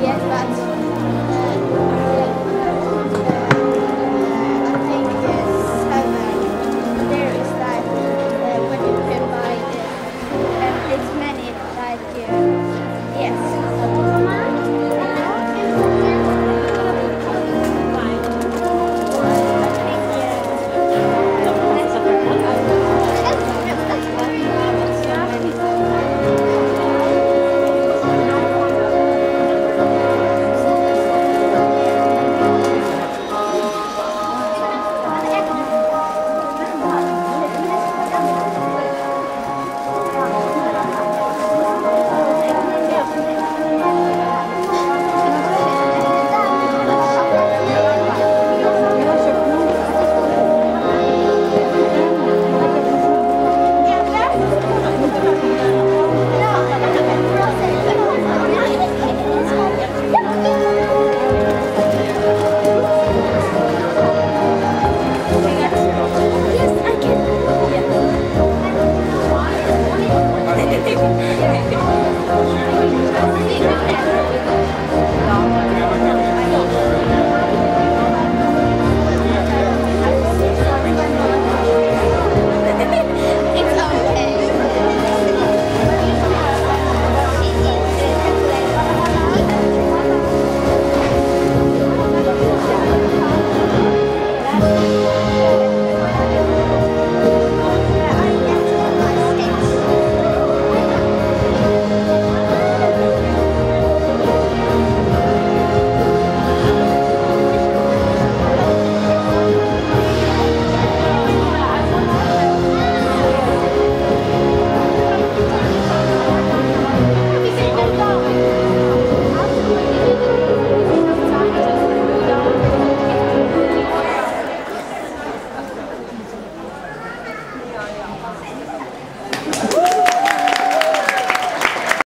Yes, but. 对。